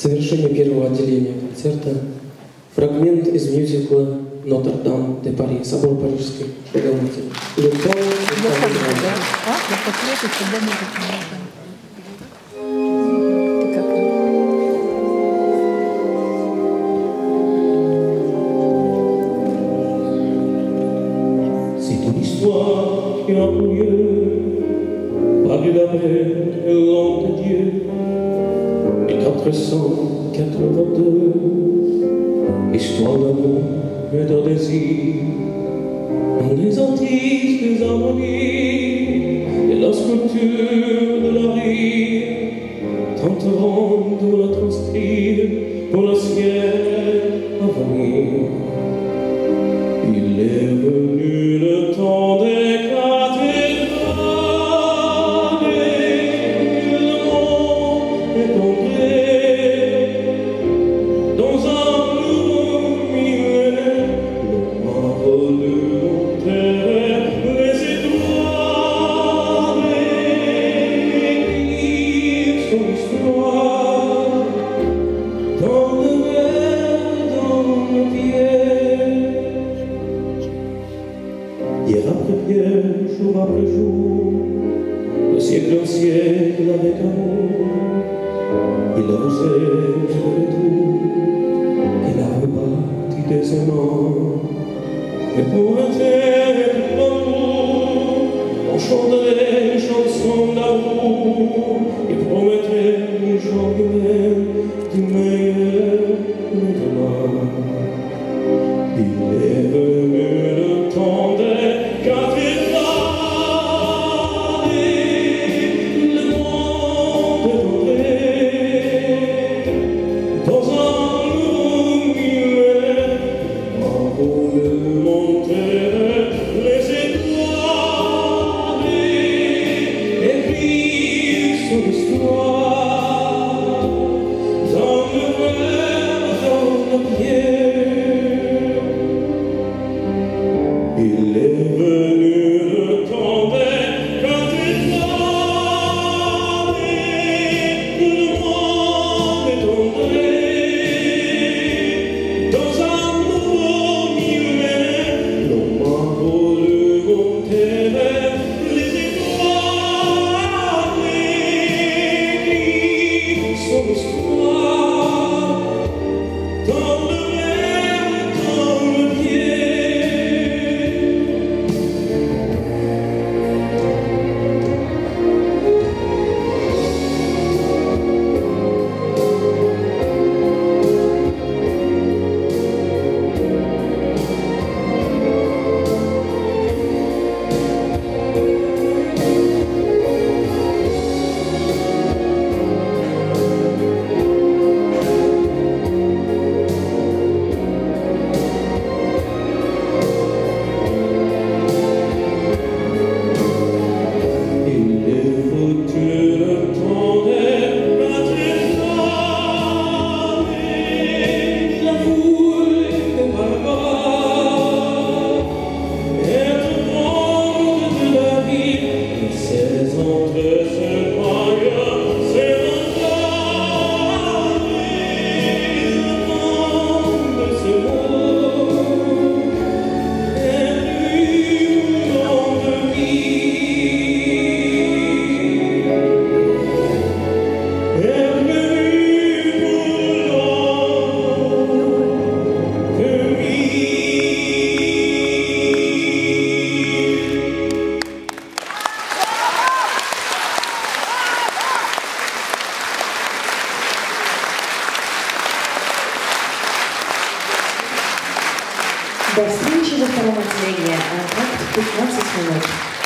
Совершение первого отделения концерта. Фрагмент из мюзикла «Нотр-Дам де Пари», собор Парижской Богоматери. Лютон, Лютон, Histoire pas plus d'après, l'homme de Dieu. 482 Histoire d'amour et de désir. Dans les antiques harmonies. jour après jour, de siècle en siècle avec amour. Il avançait sur les trous, il avait bâti des amants. Et pour un tête d'amour, on chantait une chanson d'amour. Whoa. Their skin she was going to say, yeah, and what, what was?